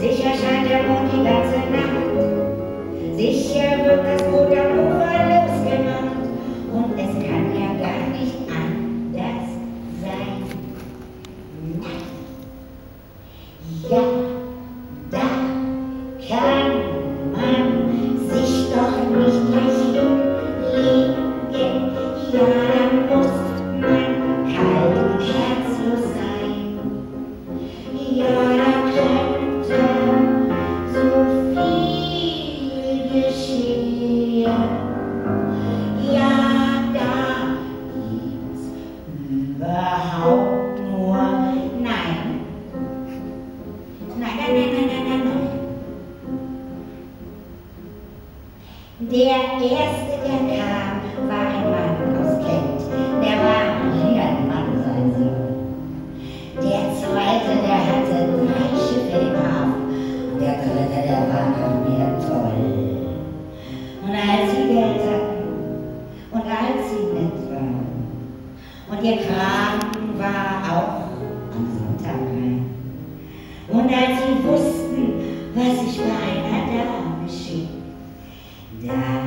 Sicher scheint der Mond die ganze Nacht, sicher wird das Boot am Ufer. überhaupt nur nein. Nein, nein, nein, nein, nein, nein, nein. Der erste, der kam, war ein Mann aus Kent. Der war Kram war auch am Sonntag rein. Und als sie wussten, was ich beinahe da geschehen, da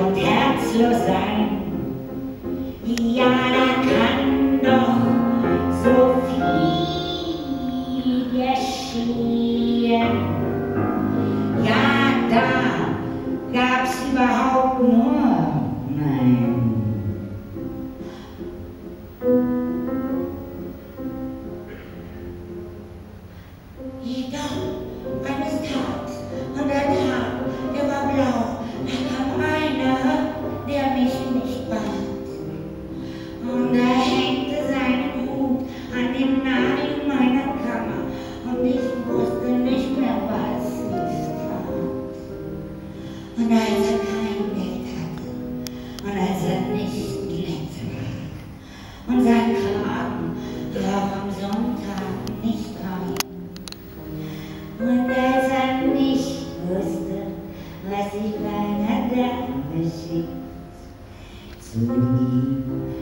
und herzlos sein. Ja, da kann doch so viel geschehen. Ja, da gab's überhaupt nur Nein. Jedoch 花だめし」「次。